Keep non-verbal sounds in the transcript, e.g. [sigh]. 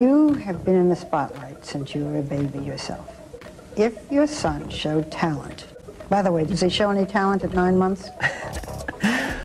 You have been in the spotlight since you were a baby yourself. If your son showed talent, by the way, does he show any talent at nine months? [laughs]